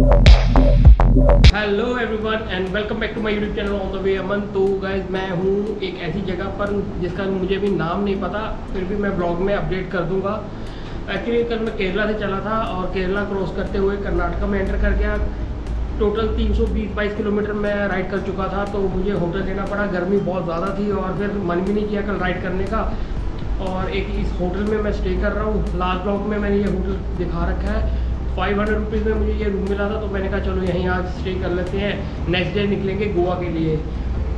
Hello everyone and welcome back to my YouTube channel on the way Aman तो guys मैं हूँ एक ऐसी जगह पर जिसका मुझे भी नाम नहीं पता, फिर भी मैं ब्लॉग में अपडेट कर दूँगा। एक्चुअली कल मैं केरला से चला था और केरला क्रॉस करते हुए कर्नाटका में एंटर कर गया। टोटल 320 बाईस किलोमीटर मैं राइड कर चुका था तो मुझे होटल लेना पड़ा। गर्मी बहुत ज़्यादा थी और फिर मन भी नहीं किया कल राइड करने का। और एक इस होटल में मैं स्टे कर रहा हूँ। लास्ट ब्लॉग में मैंने ये होटल दिखा रखा है। फाइव हंड्रेड रुपीज़ में मुझे ये रूम मिला था तो मैंने कहा चलो यहीं आज स्टे कर लेते हैं। नेक्स्ट डे निकलेंगे गोवा के लिए।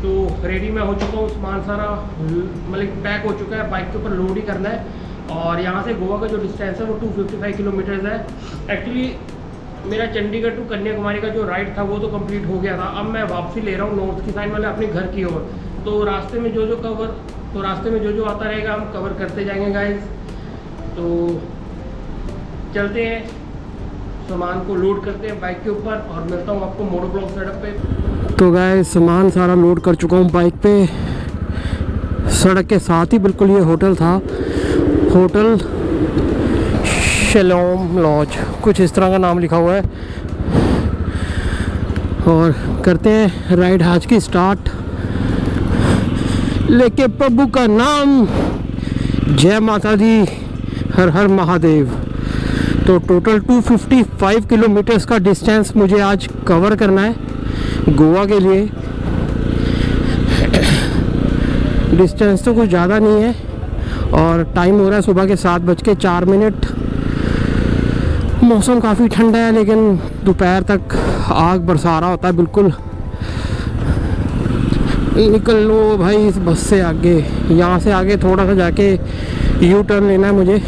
तो रेडी मैं हो चुका हूँ, सामान सारा मतलब पैक हो चुका है बाइक के ऊपर लोड ही करना है। और यहाँ से गोवा का जो डिस्टेंस है, वो 255 किलोमीटर्स है। एक्चुअली मेरा चंडीगढ़ टू कन्याकुमारी का जो राइड था, वो तो कंप्लीट हो गया था। अब मैं वापसी ले रहा हूँ नॉर्थ की साइड वाले अपने घर की ओर। तो रास्ते में जो जो कवर तो रास्ते में जो जो आता रहेगा, हम कवर करते जाएँगे गाइज़ तो चलते हैं। सामान को लोड करते हैं बाइक के ऊपर और मिलता हूँ आपको मोटो ब्लॉक सेटअप पे। तो गाय सामान सारा लोड कर चुका हूँ बाइक पे। सड़क के साथ ही बिल्कुल ये होटल था। होटल शेलोम लॉज कुछ इस तरह का नाम लिखा हुआ है। और करते हैं राइड आज की स्टार्ट लेके प्रभु का नाम। जय माता दी, हर हर महादेव। तो टोटल 255 किलोमीटर्स का डिस्टेंस मुझे आज कवर करना है गोवा के लिए। डिस्टेंस तो कुछ ज़्यादा नहीं है और टाइम हो रहा है सुबह के सात बज के चार मिनट मौसम काफ़ी ठंडा है, लेकिन दोपहर तक आग बरसा रहा होता है बिल्कुल। निकल लो भाई इस बस से आगे। यहाँ से आगे थोड़ा सा जाके यू टर्न लेना है मुझे।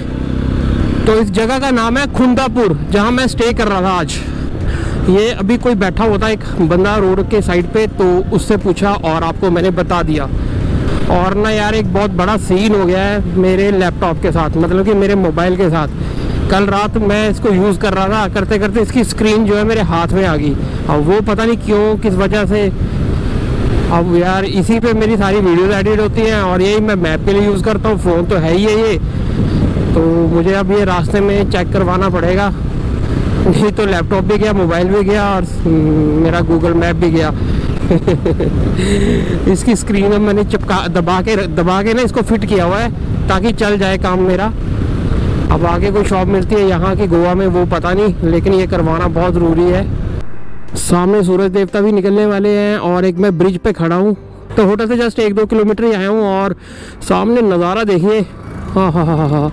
तो इस जगह का नाम है खुंदापुर, जहाँ मैं स्टे कर रहा था आज। ये अभी कोई बैठा होता एक बंदा रोड के साइड पे तो उससे पूछा और आपको मैंने बता दिया। और ना यार, एक बहुत बड़ा सीन हो गया है मेरे लैपटॉप के साथ मतलब कि मेरे मोबाइल के साथ। कल रात मैं इसको यूज़ कर रहा था करते करते इसकी स्क्रीन जो है मेरे हाथ में आ गई। अब वो पता नहीं क्यों, किस वजह से। अब यार, इसी पे मेरी सारी वीडियोज़ एडिट होती हैं और यही मैं मैप के लिए यूज़ करता हूँ फ़ोन तो है ही है ये। तो मुझे अब ये रास्ते में चेक करवाना पड़ेगा। नहीं तो लैपटॉप भी गया मोबाइल भी गया और मेरा गूगल मैप भी गया। इसकी स्क्रीन में मैंने चिपका, दबा के दबा के ना इसको फिट किया हुआ है, ताकि चल जाए काम मेरा। अब आगे कोई शॉप मिलती है यहाँ की गोवा में, वो पता नहीं, लेकिन ये करवाना बहुत ज़रूरी है। सामने सूरज देवता भी निकलने वाले हैं और एक मैं ब्रिज पे खड़ा हूँ। तो होटल से जस्ट एक दो किलोमीटर ही आया हूँ और सामने नज़ारा देखिए। हाँ हाँ हाँ हाँ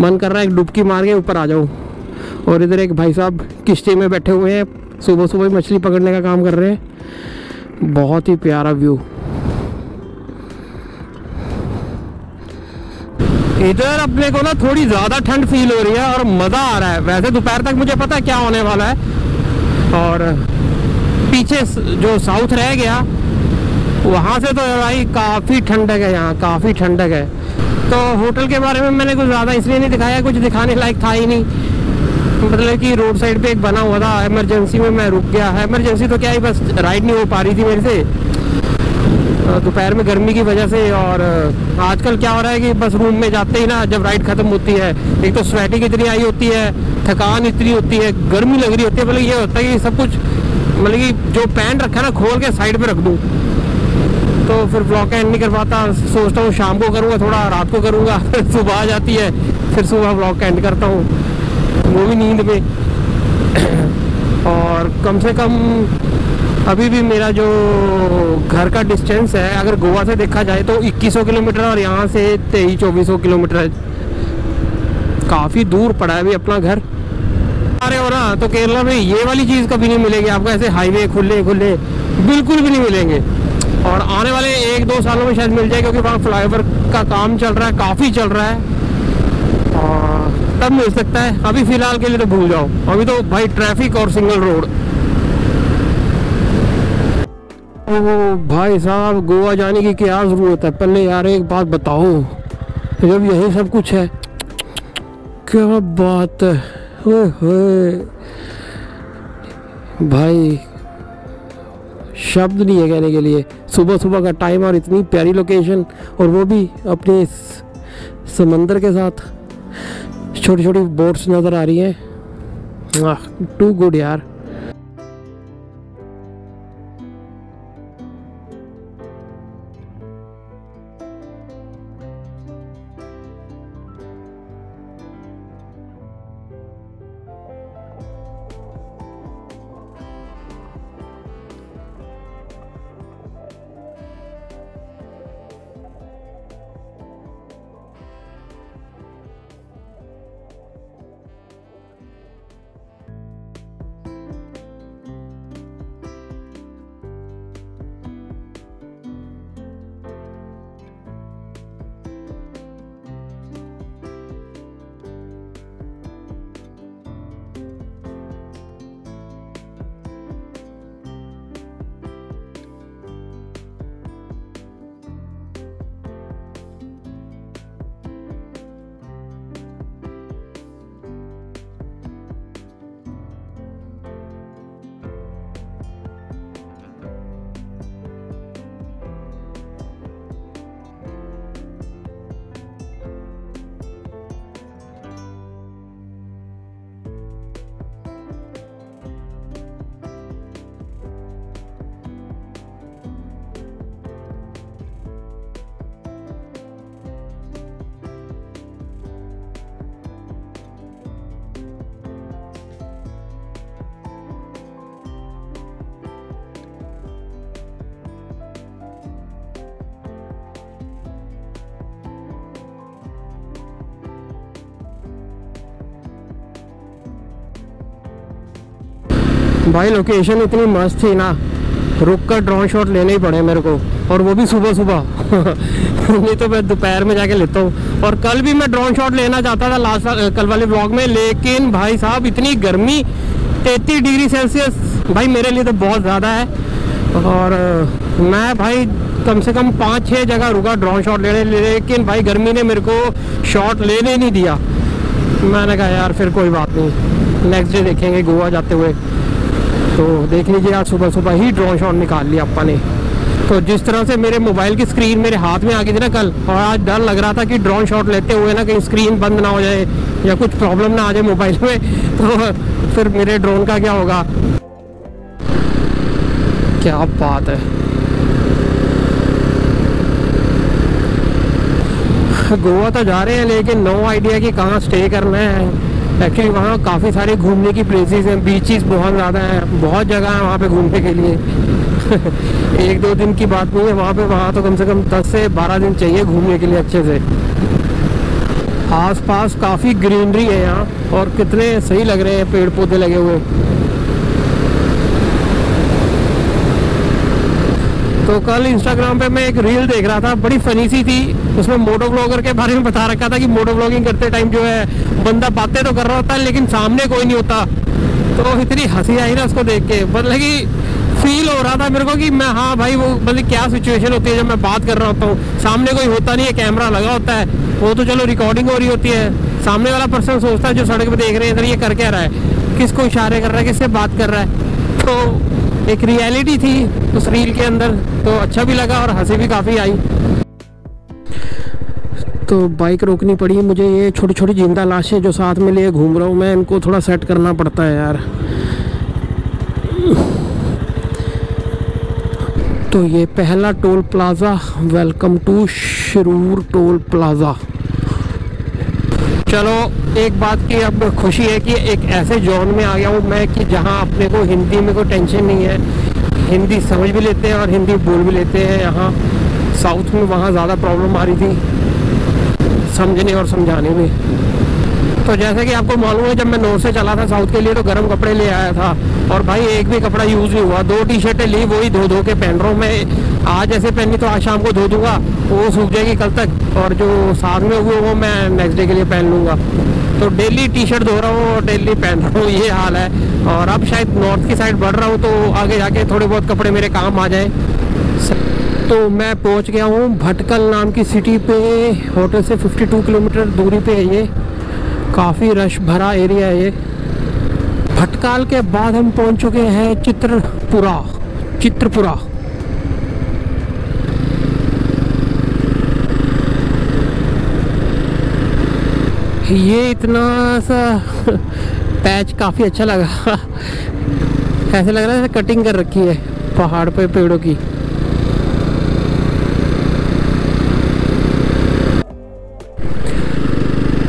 मन कर रहा है एक डुबकी मार के ऊपर आ जाऊँ। और इधर एक भाई साहब किश्ती में बैठे हुए हैं, सुबह सुबह मछली पकड़ने का काम कर रहे हैं। बहुत ही प्यारा व्यू। इधर अपने को ना थोड़ी ज़्यादा ठंड फील हो रही है और मज़ा आ रहा है। वैसे दोपहर तक मुझे पता है क्या होने वाला है। और पीछे जो साउथ रह गया, वहाँ से तो भाई काफ़ी ठंडक है यहाँ, काफ़ी ठंडक है। तो होटल के बारे में मैंने कुछ ज़्यादा इसलिए नहीं दिखाया, कुछ दिखाने लायक था ही नहीं। मतलब कि रोड साइड पे एक बना हुआ था इमरजेंसी में मैं रुक गया। इमरजेंसी तो क्या ही, बस राइड नहीं हो पा रही थी मेरे से। दोपहर में गर्मी की वजह से और आजकल क्या हो रहा है कि बस रूम में जाते ही ना जब राइड ख़त्म होती है, एक तो स्वेटिंग इतनी आई होती है, थकान इतनी होती है, गर्मी लग रही होती है मतलब ये होता है कि सब कुछ मतलब कि जो पैंट रखा ना, खोल के साइड पे रख दूँ। तो फिर ब्लॉग एंड नहीं कर पाता। सोचता हूँ शाम को करूँगा, थोड़ा रात को करूँगा, फिर सुबह आ जाती है, फिर सुबह ब्लॉग एंड करता हूँ। वो भी नींद में। और कम से कम अभी भी मेरा जो घर का डिस्टेंस है, अगर गोवा से देखा जाए तो 2100 किलोमीटर और यहाँ से तेईस, चौबीस किलोमीटर है। काफ़ी दूर पड़ा है अभी अपना घर। आ रहे हो ना तो केरला में ये वाली चीज़ कभी नहीं मिलेगी। आपको ऐसे हाईवे खुले खुले, बिल्कुल भी नहीं मिलेंगे। और आने वाले एक दो सालों में शायद मिल जाए क्योंकि वहाँ फ्लाईओवर का काम चल रहा है, काफ़ी चल रहा है। और तब मिल सकता है। अभी फ़िलहाल के लिए तो भूल जाओ। अभी तो भाई ट्रैफ़िक और सिंगल रोड ओ भाई साहब, गोवा जाने की क्या ज़रूरत है? पहले यार एक बात बताओ। जब यही सब कुछ है, क्या बात है? भाई शब्द नहीं है कहने के लिए। सुबह सुबह का टाइम और इतनी प्यारी लोकेशन और वो भी अपने समंदर के साथ। छोटी छोटी बोट्स नज़र आ रही हैं। टू गुड यार। भाई लोकेशन इतनी मस्त थी ना। रुक कर ड्रोन शॉट लेने ही पड़े मेरे को। और वो भी सुबह सुबह। नहीं तो मैं दोपहर में जाके लेता हूँ। और कल भी मैं ड्रोन शॉट लेना चाहता था लास्ट कल वाले ब्लॉग में, लेकिन भाई साहब, इतनी गर्मी, तैतीस डिग्री सेल्सियस भाई, मेरे लिए तो बहुत ज़्यादा है। और मैं भाई, कम से कम पाँच छः जगह रुका ड्रोन शॉट लेने लेकिन भाई, गर्मी ने मेरे को शॉट लेने नहीं दिया। मैंने कहा, यार, फिर कोई बात नहीं। नेक्स्ट डे देखेंगे गोवा जाते हुए। तो देख लीजिए आज सुबह सुबह ही ड्रोन शॉट निकाल लिया अपा ने। तो जिस तरह से मेरे मोबाइल की स्क्रीन मेरे हाथ में आ गई थी ना कल, और आज डर लग रहा था कि ड्रोन शॉट लेते हुए ना कहीं स्क्रीन बंद ना हो जाए, या कुछ प्रॉब्लम ना आ जाए मोबाइल में तो फिर मेरे ड्रोन का क्या होगा? क्या बात है। गोवा तो जा रहे हैं, लेकिन नो आइडिया कि कहाँ स्टे करना है। एक्चुअली वहाँ, काफ़ी सारे घूमने की प्लेसेस हैं बीचेस बहुत ज़्यादा हैं, बहुत जगह है वहाँ पे घूमने के लिए। एक दो दिन की बात नहीं है, वहाँ पे वहाँ तो कम से कम 10 से 12 दिन चाहिए घूमने के लिए अच्छे से। आसपास काफ़ी ग्रीनरी है यहाँ, और कितने सही लग रहे हैं पेड़ पौधे लगे हुए। तो कल इंस्टाग्राम पे मैं एक रील देख रहा था, बड़ी फनी सी थी। उसमें मोटो ब्लॉगर के बारे में बता रखा था कि मोटो ब्लॉगिंग करते टाइम जो है, बंदा बातें तो कर रहा होता है लेकिन सामने कोई नहीं होता। तो इतनी हँसी आई ना उसको देख के मतलब कि फील हो रहा था मेरे को कि मैं हाँ भाई, वो मतलब क्या सिचुएशन होती है जब मैं बात कर रहा होता हूँ। सामने कोई होता नहीं है कैमरा लगा होता है। वो तो चलो रिकॉर्डिंग हो रही होती है। सामने वाला पर्सन सोचता है जो सड़क पर देख रहे हैं, इधर ये कर क्या रहा है। किसको इशारे कर रहा है, किससे बात कर रहा है? तो एक रियलिटी थी उस रील के अंदर तो अच्छा भी लगा और हँसी भी काफ़ी आई। तो बाइक रोकनी पड़ी, मुझे ये छोटी छोटी ज़िंदा लाशें जो साथ में लिए घूम रहा हूँ मैं, इनको थोड़ा सेट करना पड़ता है यार। तो ये पहला toll plaza welcome to Shirur toll plaza चलो, एक बात की अब खुशी है कि एक ऐसे जोन में आ गया हूँ मैं कि जहाँ अपने को हिंदी में कोई टेंशन नहीं है। हिंदी समझ भी लेते हैं और हिंदी बोल भी लेते हैं। यहाँ साउथ में वहाँ ज़्यादा प्रॉब्लम आ रही थी, समझने और समझाने में। तो जैसे कि आपको मालूम है, जब मैं नॉर्थ से चला था साउथ के लिए तो गर्म कपड़े ले आया था। और भाई, एक भी कपड़ा यूज़ नहीं हुआ। दो टी शर्टें ली वही धो धो के पहन रहा हूँ मैं। आज ऐसे पहनी तो आज शाम को धो दूँगा। वो सूख जाएगी कल तक। और जो साथ में हुए, वो मैं नेक्स्ट डे के लिए पहन लूँगा। तो डेली टी शर्ट धो रहा हूँ और डेली पहन रहा हूँ, ये हाल है। और अब शायद नॉर्थ की साइड बढ़ रहा हूँ तो आगे जाके थोड़े बहुत कपड़े मेरे काम आ जाए। तो मैं पहुँच गया हूँ भटकल नाम की सिटी पे। होटल से 52 किलोमीटर दूरी पे है ये। काफ़ी रश भरा एरिया है ये। भटकाल के बाद हम पहुँच चुके हैं चित्रपुरा चित्रपुरा। ये इतना सा पैच काफ़ी अच्छा लगा। ऐसे लग रहा है कटिंग कर रखी है पहाड़ पे पेड़ों की।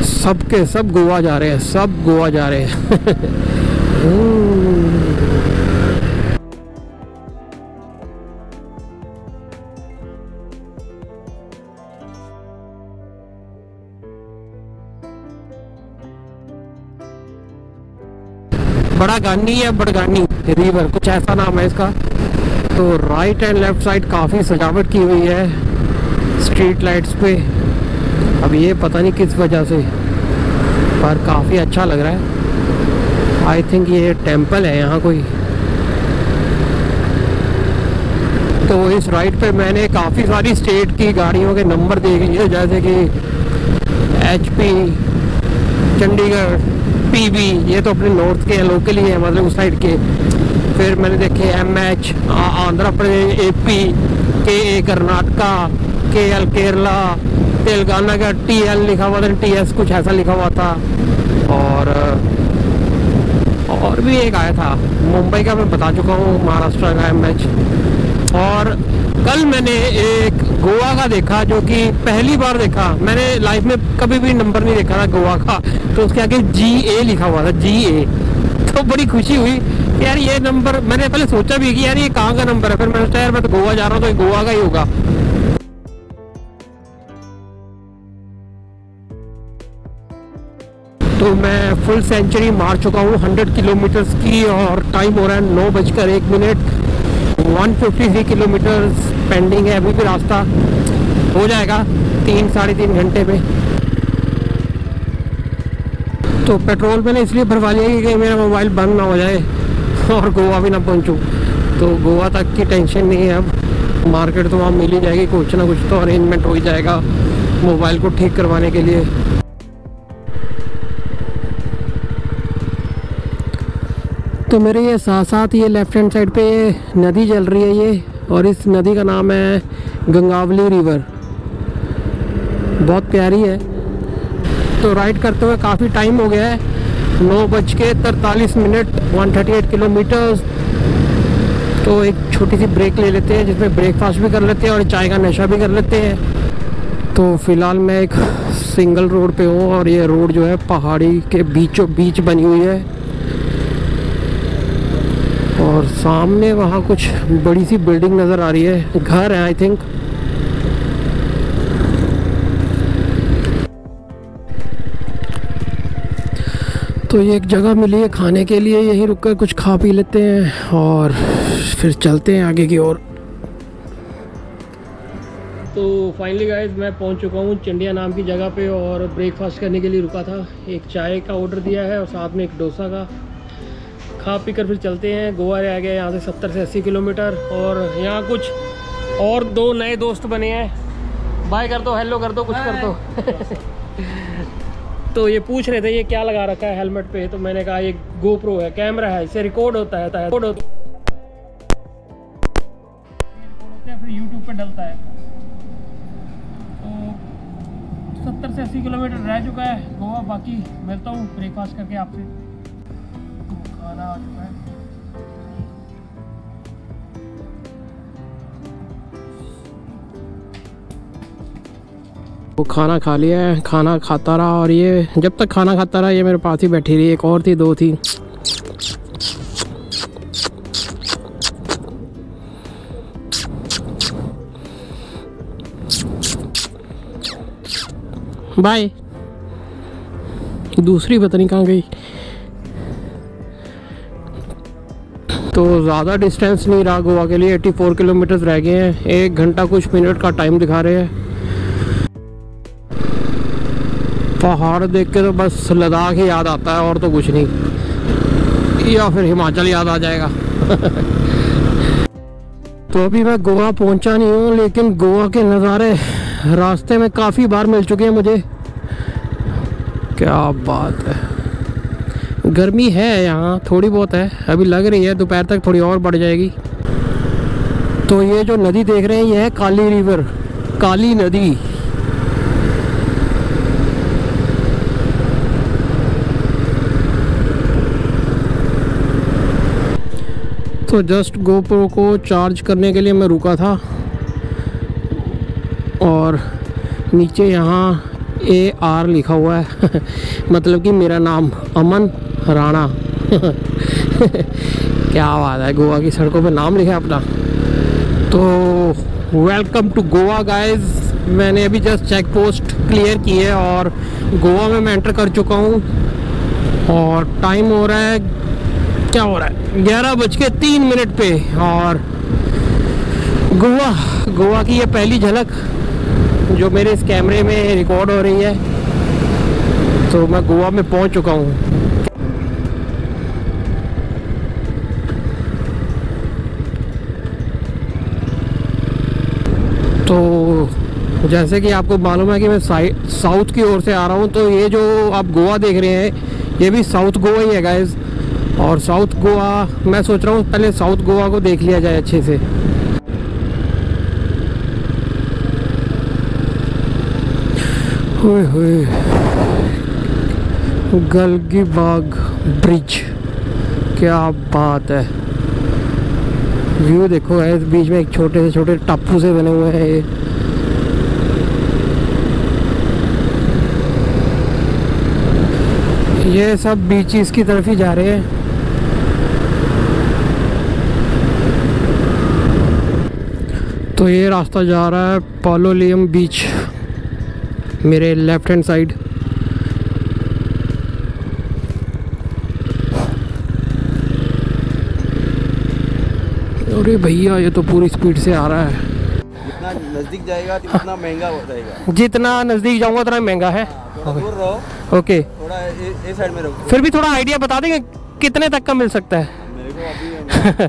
सब के सब गोवा जा रहे हैं, सब गोवा जा रहे हैं। बड़ा गानी है बड़गानी रिवर कुछ ऐसा नाम है इसका। तो राइट एंड लेफ़्ट साइड काफ़ी सजावट की हुई है स्ट्रीट लाइट्स पे। अब ये पता नहीं किस वजह से, पर काफ़ी अच्छा लग रहा है। आई थिंक ये टेंपल है, यहाँ कोई। तो इस राइड पे मैंने काफ़ी सारी स्टेट की गाड़ियों के नंबर देख लिए, जैसे कि एच पी चंडीगढ़ पीबी ये तो अपने नॉर्थ के हैं लोकल ही है मतलब उस साइड के। फिर मैंने देखे M H Andhra Pradesh A P K A Karnataka के एल केरला तेलंगाना का टी एल लिखा हुआ था टी एस कुछ ऐसा लिखा हुआ था। और और भी एक आया था। मुंबई का मैं बता चुका हूँ, महाराष्ट्र का एम एच और कल मैंने एक गोवा का देखा जो कि पहली बार देखा। मैंने लाइफ में कभी भी नंबर नहीं देखा था गोवा का। तो उसके आगे जी ए लिखा हुआ था जी ए तो बड़ी खुशी हुई यार ये नंबर मैंने पहले सोचा भी कि यार ये कहाँ का नंबर है? फिर मैंने सोचा, यार मैं तो गोवा जा रहा हूँ तो गोवा का ही होगा। तो मैं फुल सेंचुरी मार चुका हूँ 100 किलोमीटर्स की और टाइम हो रहा है नौ बजकर एक मिनट 153 किलोमीटर पेंडिंग है, अभी भी रास्ता हो जाएगा तीन, साढ़े तीन घंटे में। तो पेट्रोल मैंने इसलिए भरवा लिया कि मेरा मोबाइल बंद ना हो जाए और गोवा भी ना पहुंचूं। तो गोवा तक की टेंशन नहीं है अब। मार्केट तो वहाँ मिल ही जाएगी, कुछ ना कुछ तो अरेंजमेंट हो ही जाएगा मोबाइल को ठीक करवाने के लिए। तो मेरे ये साथ साथ ये लेफ़्ट हैंड साइड पे ये नदी चल रही है ये, और इस नदी का नाम है गंगावली रिवर बहुत प्यारी है। तो राइड करते हुए काफ़ी टाइम हो गया है। नौ बज के तरतालीस मिनट 138 किलोमीटर्स तो एक छोटी सी ब्रेक ले लेते हैं, जिसमें ब्रेकफास्ट भी कर लेते हैं और चाय का नशा भी कर लेते हैं। तो फ़िलहाल मैं एक सिंगल रोड पे हूँ और ये रोड जो है पहाड़ी के बीचों बीच बनी हुई है। सामने वहाँ कुछ बड़ी सी बिल्डिंग नज़र आ रही है। घर है आई थिंक तो ये एक जगह मिली है खाने के लिए। यहीं रुक कर कुछ खा पी लेते हैं और फिर चलते हैं आगे की ओर। तो फाइनली गाइज़ मैं पहुँच चुका हूँ चंडिया नाम की जगह पे और ब्रेकफास्ट करने के लिए रुका था। एक चाय का ऑर्डर दिया है और साथ में एक डोसा का। खा पी कर फिर चलते हैं। गोवा रह गए यहाँ से सत्तर से अस्सी किलोमीटर और यहाँ कुछ और दो नए दोस्त बने हैं। बाय कर दो हेलो कर दो, कुछ कर दो। तो ये पूछ रहे थे, ये क्या लगा रखा है हेलमेट पे? तो मैंने कहा, ये गोप्रो है कैमरा है इससे रिकॉर्ड होता है रिकॉर्ड होता है। फिर यूट्यूब पे डलता है। तो सत्तर से अस्सी किलोमीटर रह चुका है गोवा, बाकी मिलता हूँ ब्रेकफास्ट करके आपसे। खाना चुका है वो खाना खा लिया है, खाना खाता रहा और ये जब तक खाना खाता रहा, ये मेरे पास ही बैठी रही, एक और थी, दो थी। बाय। दूसरी पता नहीं कहाँ गई। तो ज़्यादा डिस्टेंस नहीं रहा गोवा के लिए 84 किलोमीटर रह गए हैं। एक घंटा कुछ मिनट का टाइम दिखा रहे हैं। पहाड़ देख के तो बस लद्दाख ही याद आता है, और तो कुछ नहीं। या फिर हिमाचल याद आ जाएगा। तो अभी मैं गोवा पहुँचा नहीं हूँ, लेकिन गोवा के नज़ारे रास्ते में काफ़ी बार मिल चुके हैं मुझे। क्या बात है। गर्मी है यहाँ, थोड़ी बहुत है। अभी लग रही है, दोपहर तक थोड़ी और बढ़ जाएगी। तो ये जो नदी देख रहे हैं, ये है काली रिवर, काली नदी। तो जस्ट गोप्रो को चार्ज करने के लिए मैं रुका था। और नीचे यहाँ ए आर लिखा हुआ है। मतलब कि मेरा नाम अमन। राणा। क्या बात है, गोवा की सड़कों पे नाम लिखा अपना। तो वेलकम टू गोवा गाइस मैंने अभी जस्ट चेक पोस्ट क्लियर की है और गोवा में मैं एंटर कर चुका हूँ। और टाइम हो रहा है, क्या हो रहा है? ग्यारह बज के तीन मिनट पे और गोवा गोवा की ये पहली झलक जो मेरे इस कैमरे में रिकॉर्ड हो रही है। तो मैं गोवा में पहुँच चुका हूँ। तो जैसे कि आपको मालूम है कि मैं साउथ की ओर से आ रहा हूँ तो ये जो आप गोवा देख रहे हैं, ये भी साउथ गोवा ही है गाइज़ और साउथ गोवा, मैं सोच रहा हूँ पहले साउथ गोवा को देख लिया जाए अच्छे से। हुए हुए गलगी बाग, ब्रिज, क्या बात है। व्यू देखो है, बीच में एक छोटे से छोटे टापू से बने हुए हैं ये। ये सब बीचीज की तरफ़ ही जा रहे हैं। तो ये रास्ता जा रहा है पोलोलियम बीच मेरे लेफ़्ट हैंड साइड अरे भैया ये तो पूरी स्पीड से आ रहा है। जितना नज़दीक जाएगा तो उतना महँगा हो जाएगा। जितना नज़दीक जाऊँगा उतना महँगा है। थोड़ा ओके। थोड़ा ए साइड में रहो। फिर भी थोड़ा आइडिया बता देंगे कितने तक का मिल सकता है? तो है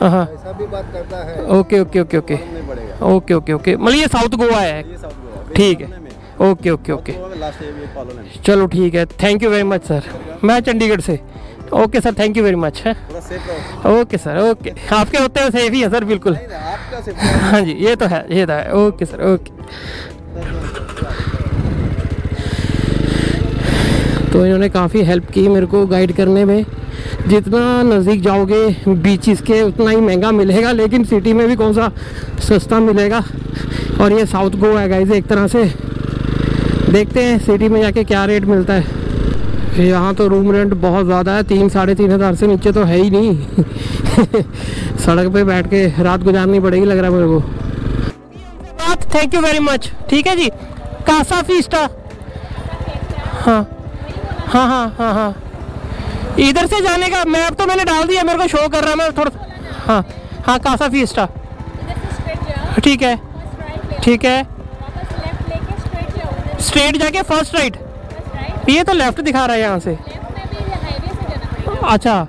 हाँ भी बात करता है। Okay okay okay okay. Okay okay okay. मतलब ये साउथ गोवा है। ठीक है। Okay okay okay. है चलो ठीक है। Thank you very much sir मैं चंडीगढ़ से। Okay sir thank you very much है। ओके सर ओके आपके होते हैं सेफ़ ही है सर बिल्कुल। हाँ। जी ये तो है ये तो है। ओके सर ओके तो इन्होंने काफ़ी हेल्प की मेरे को गाइड करने में। जितना नज़दीक जाओगे बीचेस के उतना ही महँगा मिलेगा लेकिन सिटी में भी कौन सा सस्ता मिलेगा? और ये साउथ गोवा है गाइस एक तरह से। देखते हैं सिटी में जाके क्या रेट मिलता है। यहाँ तो रूम रेंट बहुत ज़्यादा है तीन साढ़े तीन हज़ार से नीचे तो है ही नहीं। सड़क पे बैठ के रात गुजारनी पड़ेगी लग रहा है मेरे को। बात थैंक यू वेरी मच ठीक है जी? कासा फीस्टा हाँ। हाँ हाँ हाँ हाँ। इधर से जाने का मैप तो मैंने डाल दिया मेरे को शो कर रहा है मैं थोड़ा हाँ हाँ कासा फीस्टा ठीक है। ठीक है। स्ट्रेट जाके फ़र्स्ट राइट ये तो लेफ़्ट दिखा रहा है यहाँ से। अच्छा।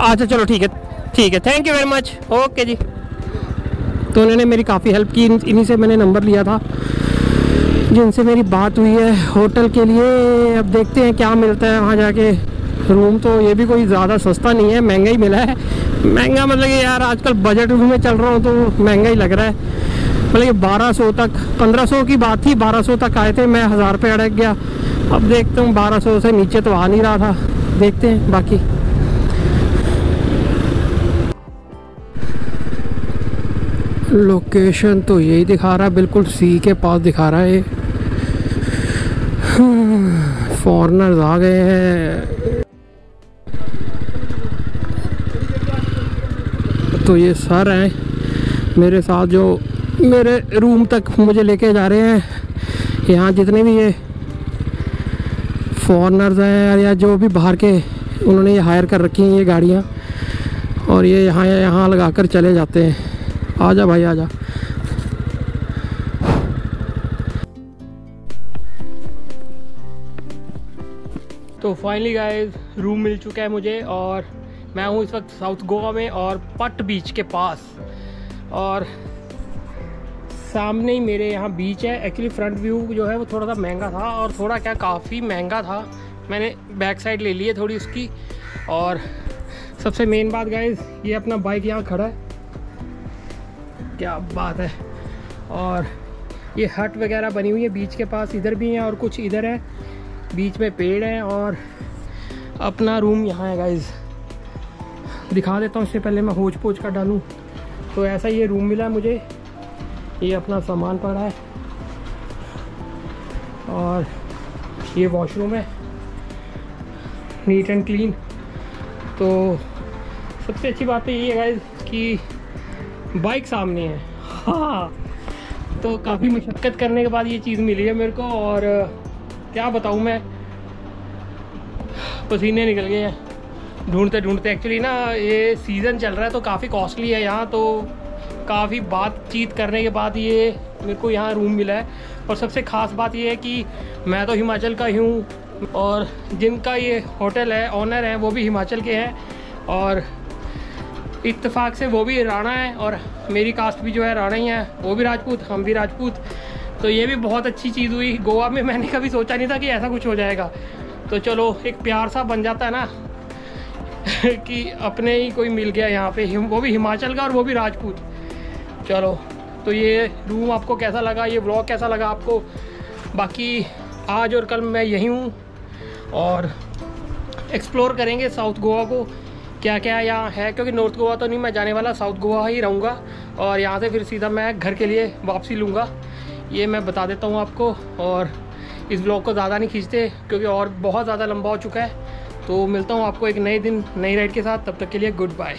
अच्छा चलो ठीक है। ठीक है thank you very much okay जी। तो उन्होंने मेरी काफ़ी हेल्प की। इन्हीं से मैंने नंबर लिया था। जिनसे मेरी बात हुई है होटल के लिए। अब देखते हैं क्या मिलता है वहाँ जाके। रूम तो ये भी कोई ज़्यादा सस्ता नहीं है महँगा ही मिला है। महँगा मतलब कि यार आजकल बजट रूम में चल रहा हूँ तो महँगा ही लग रहा है। मतलब बारह सौ तक, पंद्रह सौ की बात थी, बारह सौ तक आए थे, मैं हज़ार पे अड़क गया। अब देखता हूँ बारह सौ से नीचे तो आ नहीं रहा था। देखते हैं, बाकी। लोकेशन तो यही दिखा रहा है, बिल्कुल सी के पास दिखा रहा है। ये फॉरनर्स आ गए हैं। तो ये सर हैं, मेरे साथ जो मेरे रूम तक मुझे लेके जा रहे हैं। यहाँ जितने भी ये फॉरनर्स हैं या जो भी बाहर के, उन्होंने ये हायर कर रखी हैं ये गाड़ियाँ। और ये यहाँ यहाँ लगा कर चले जाते हैं। आ जा भाई, आजा। तो फाइनली गाइस रूम मिल चुका है मुझे और मैं हूँ इस वक्त साउथ गोवा में और पट बीच के पास। और सामने ही मेरे यहाँ बीच है। एक्चुअली फ्रंट व्यू जो है वो थोड़ा सा महँगा था और थोड़ा क्या, काफ़ी महँगा था। मैंने बैक साइड ले ली है थोड़ी उसकी। और सबसे मेन बात गाइज़ ये अपना बाइक यहाँ खड़ा है। क्या बात है। और ये हट वगैरह बनी हुई है बीच के पास। इधर भी हैं और कुछ इधर है। बीच में पेड़ है और अपना रूम यहाँ है गाइज़ दिखा देता हूँ, इससे पहले मैं होच पोच का डालूँ। तो ऐसा ये रूम मिला है मुझे। ये अपना सामान पड़ा है। और ये वॉशरूम है। नीट एंड क्लीन तो सबसे अच्छी बात तो ये है कि बाइक सामने है। हाँ। तो काफ़ी मशक्क़त करने के बाद ये चीज़ मिली है मेरे को और, क्या बताऊँ मैं। पसीने निकल गए हैं। ढूंढते ढूंढते एक्चुअली ना ये सीज़न चल रहा है तो काफ़ी कॉस्टली है यहाँ तो काफ़ी बातचीत करने के बाद ये मेरे को यहाँ रूम मिला है। और सबसे ख़ास बात ये है कि मैं तो हिमाचल का ही हूँ और जिनका ये होटल है ऑनर है, वो भी हिमाचल के हैं। और इत्तेफाक से वो भी राणा है और मेरी कास्ट भी जो है राणा ही है। वो भी राजपूत, हम भी राजपूत। तो ये भी बहुत अच्छी चीज़ हुई। गोवा में मैंने कभी सोचा नहीं था कि ऐसा कुछ हो जाएगा। तो चलो, एक प्यार सा बन जाता है ना, कि अपने ही कोई मिल गया यहाँ पे। वो भी हिमाचल का और वो भी राजपूत। चलो। तो ये रूम आपको कैसा लगा? ये ब्लॉग कैसा लगा आपको? बाकी आज और कल मैं यहीं हूँ और एक्सप्लोर करेंगे साउथ गोवा को। क्या क्या यहाँ है? क्योंकि नॉर्थ गोवा तो नहीं, मैं जाने वाला साउथ गोवा ही रहूँगा और यहाँ से फिर सीधा मैं घर के लिए वापसी लूँगा। ये मैं बता देता हूँ आपको और इस ब्लॉग को ज़्यादा नहीं खींचते क्योंकि और बहुत ज़्यादा लंबा हो चुका है। तो मिलता हूँ आपको एक नए दिन, नई राइड के साथ। तब तक के लिए गुड बाय